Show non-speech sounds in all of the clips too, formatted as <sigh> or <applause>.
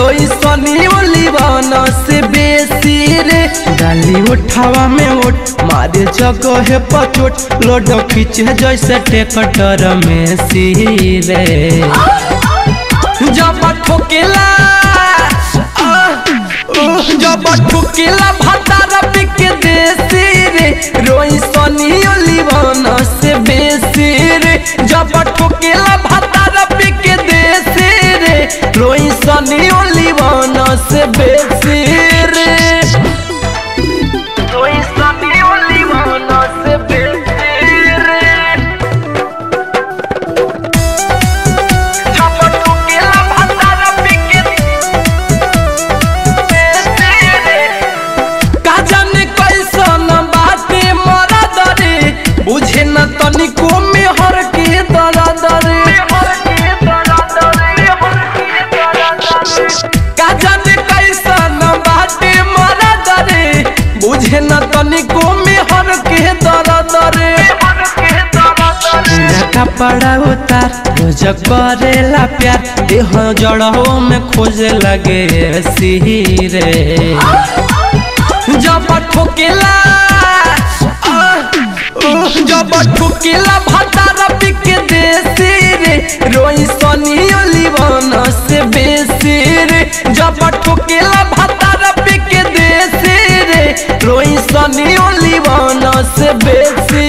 रे रोई सनियो लिभान से बेसी रे। डाली उठावा में उठ, मारे जगह पचोट। लोड खींचे जैसे टेकटर में सी रे। जब ठोकेला, जब ठुकेला भातार बिक देसी रे। रोई सनियो लिवान से बेसी रे। जब ठुकेला बिक देसी सनी लिवान से बेसी रे कपड़ा उतार। रोज करेला प्यार। देह जड़ों में खोजे लगे सिरे जब ठोकेला जब ठोकेला भातार बिक देसी रे रोई सनियो लिवान से बेसी रे जब ठोकेला भातार बिक देसी रे रोई सनियो लिवान से बेसी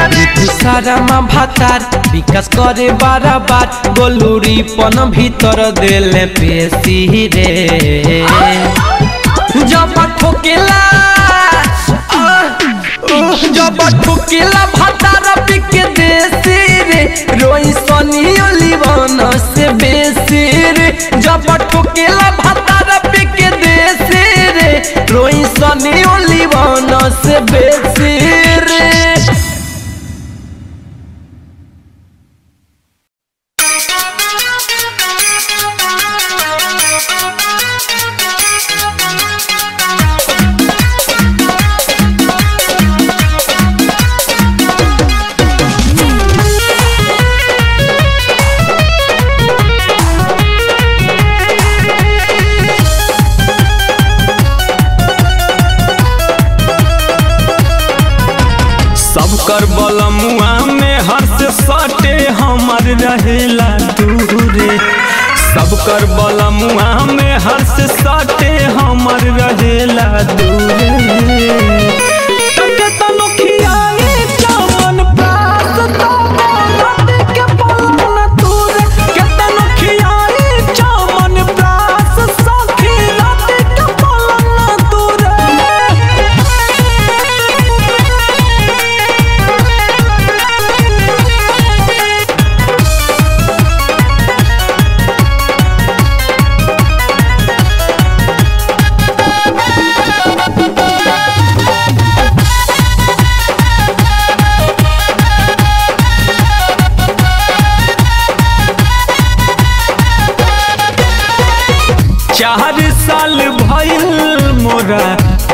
सारा माँ भातार विकास करे बारबार गोलूरी पन भीतर देले पेशी रे। जब ठोकेला जब ठोकेला भातार बिक देसी रे। रोई सनियो लिवान से बेसी रे। जब ठोकेला भातार बिक देसी रे। रोई सनियो लिवान से बेसी रे।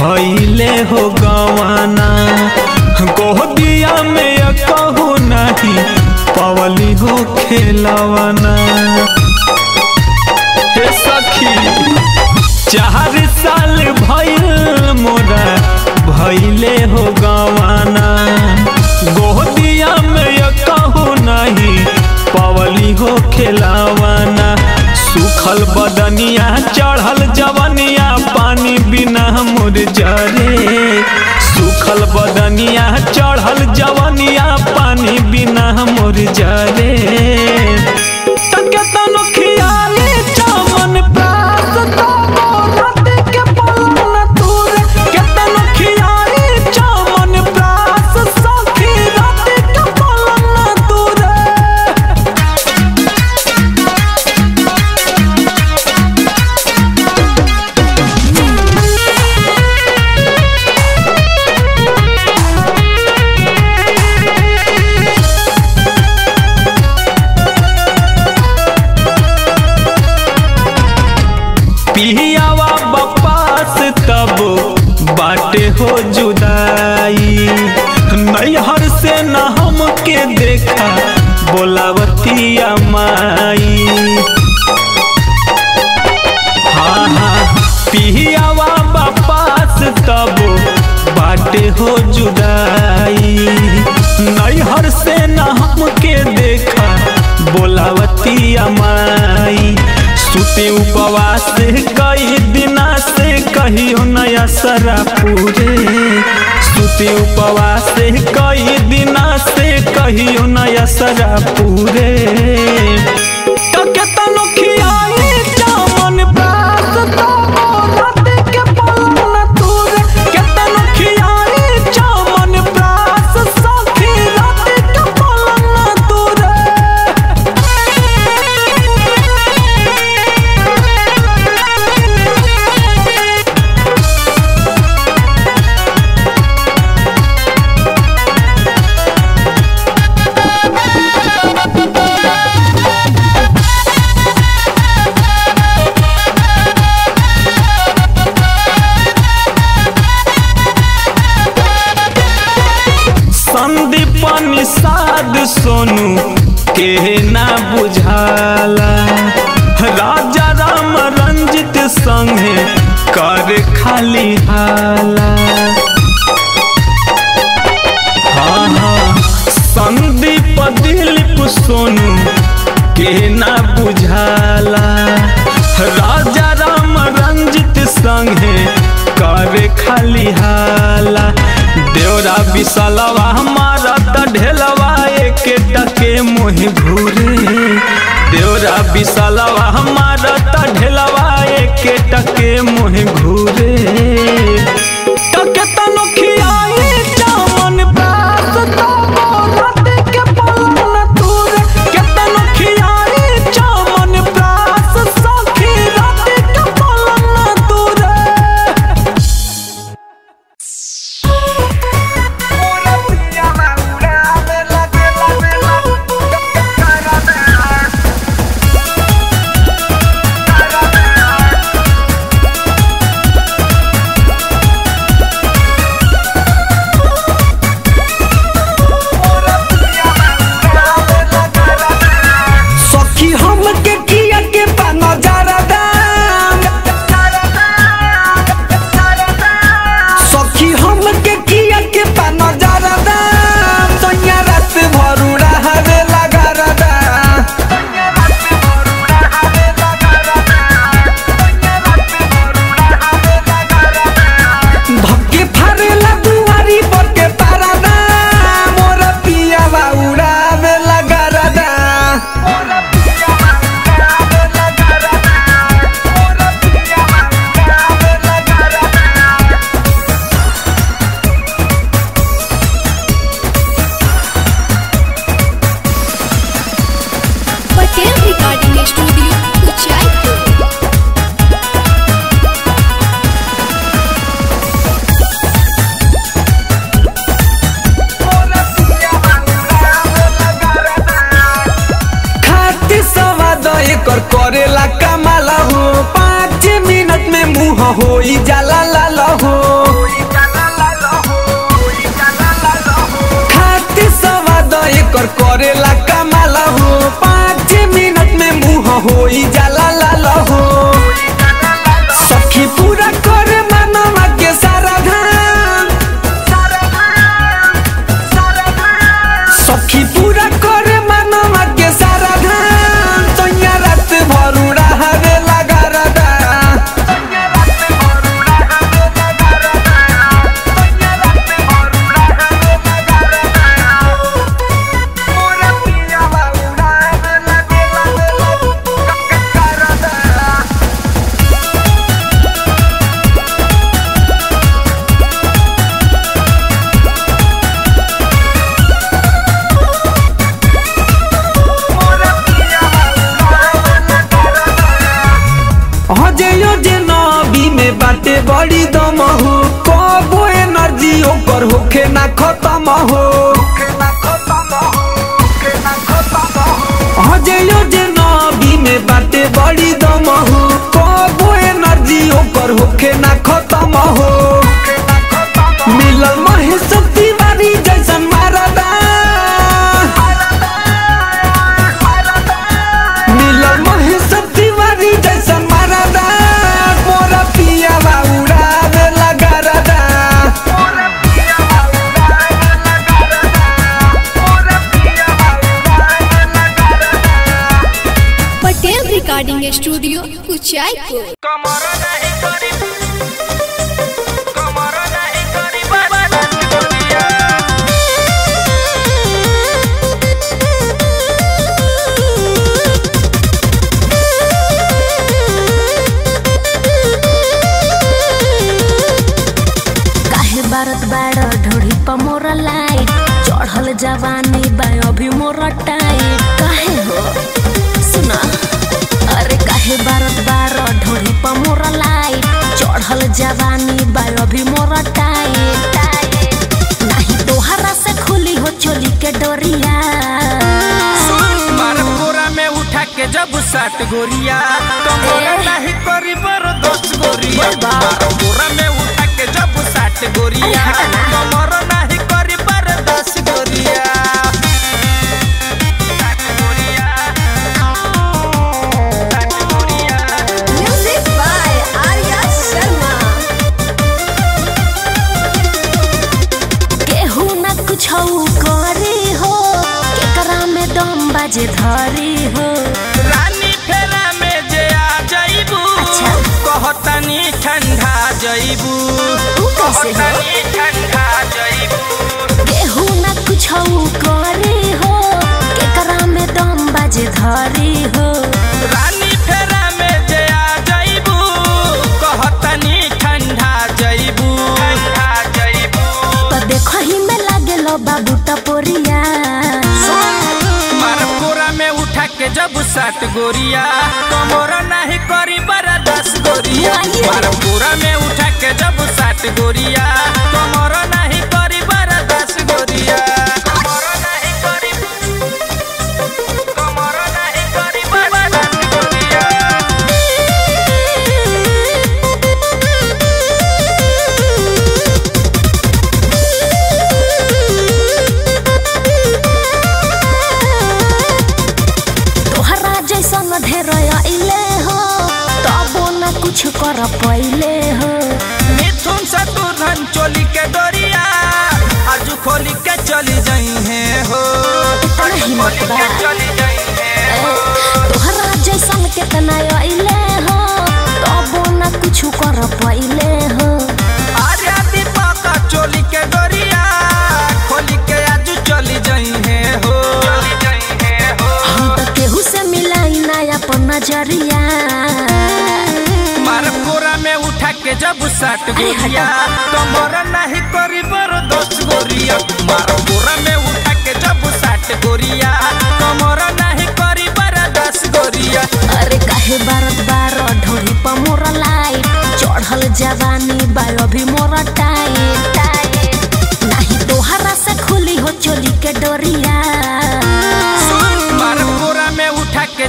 भइले हो गवाना। गोदिया में कहू नहीं, पवली हो खेलवाना। सखी, चार साल भइल मोरा भैले हो गवाना। गोदिया में कहू नहीं, पवली हो खेलावाना। सूखल बदनिया चढ़ल जवनिया पानी बिना मुरझरे सूखल बदनिया चढ़ल जवनिया पानी बिना मुरझरे पियावा बपास तब बाटे हो जुदाई। नैहर से न हमके देखा बोलावतिया माई। हाँ हाँ पियावा बपास तब बाटे हो जुदाई। नैहर से न हमके देखा बोलावतिया माई। सुते उपवास कई दिना से कहियो नया सरा पूरे। सुते उपवास कई दिना से कहियो नया सरा पूरे। देवरा बिसलवा हमारा ढेलवा एक टके मोह भूरे देवरा विशालवा मुँह हो जाला लाल हो खाती सवाद एकर करेला कमाला हो पाँच मिनट में मुँह हो जाला के नबी में बाटे बड़ी दम हो। कबो एनर्जी ना खत्म हो। में बाटे बड़ी दम हो। कबो एनर्जी ओकर होखे ना खत्म हो। हाँ रिकॉर्डिंग स्टूडियो जवानी बा अभी मोरा नहीं तोहरा से खुली हो चोली के डोरिया। मार बोरा में उठा के जब सात गोरिया। कमरा नहीं करी बर दस गोरिया। मार बोरा में उठा के जब सात गोरिया। <laughs> कमरा नहीं करी बर दस गोरिया। बाजे धरी हो रानी फेरा में जे आ जाइबू अच्छा। कहतनी ठंडा जाइबू? कहतनी ठंडा जाइबू गेहूँ ना कुछ हो हो सात गोरिया। कमोरा नहीं करी बरा दस गोरिया। मार में उठा के जब सात गोरिया। कमोरा नहीं करी बरा दस गोरिया। कर पइले हो। मिथुन से तू धन चोली के डोरिया आजू खोली के चली जाई है हो। है तोहरा जैसन केतना अइले हो। तबो न कुछ कर पइले हो। आर्या दीपक चोली के डोरिया खोली के आजू चली जाई है हो। चली जाई है हो। हम तो केहू से मिलाई ना अपन नज़रिया। मार पूरा में उठा के जब सात तो कमर नहीं करी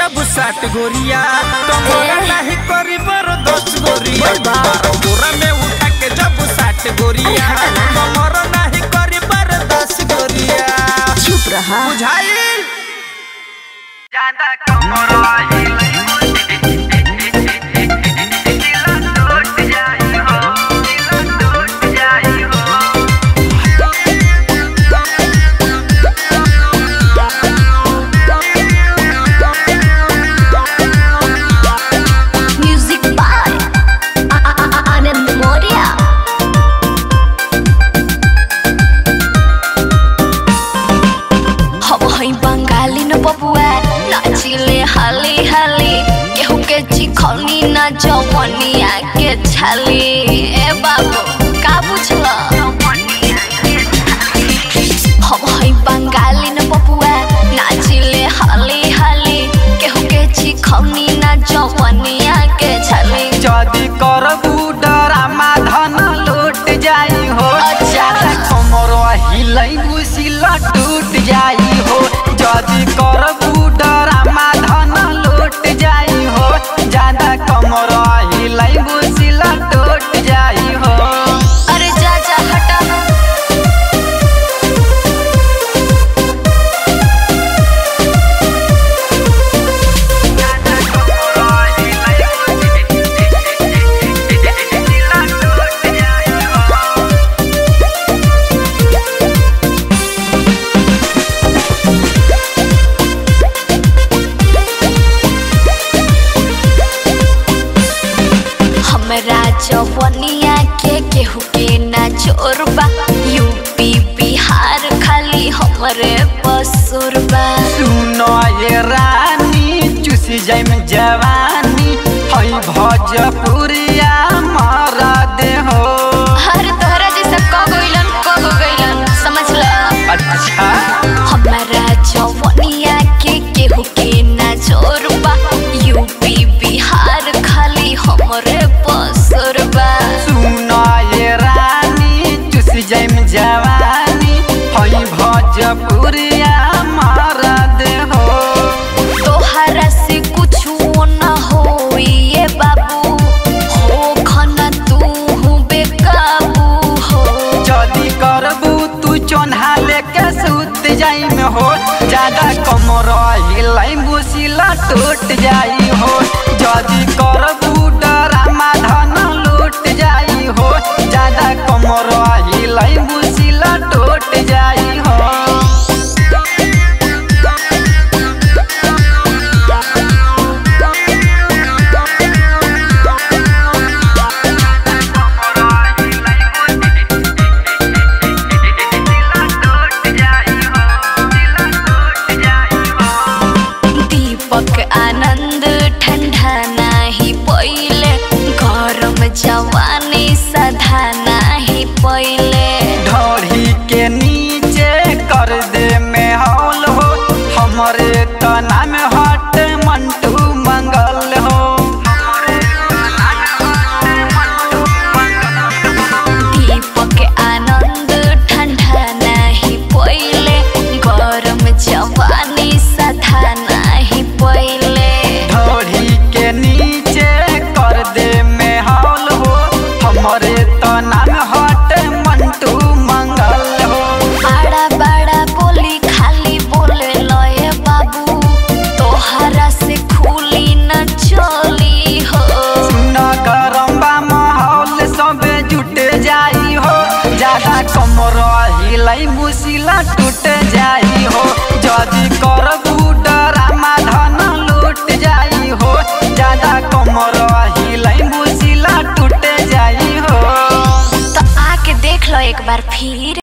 जब सात गोरिया तो मोरा नहीं करी बर दस गोरिया। बार गोरा में उठा के जब सात गोरिया तो मोरा। कमरा नहीं करी बर दस गोरिया। चुप रहा। बुझाई? बुझाइल म्यूज़िक छाली ए बाबू, का बुझला? हम हई बंगाली न बबुआ, नाचिले हाली हाली केहू के चिखौनी ना जवनिया के छाली जदी करबू जवानी भजपुरी। हो, ज़्यादा कमर हिलाई बुसिला टूट जाई हो। जदी करबू, डरा माधन लूट जाई हो। ज़्यादा कम रही बार फिर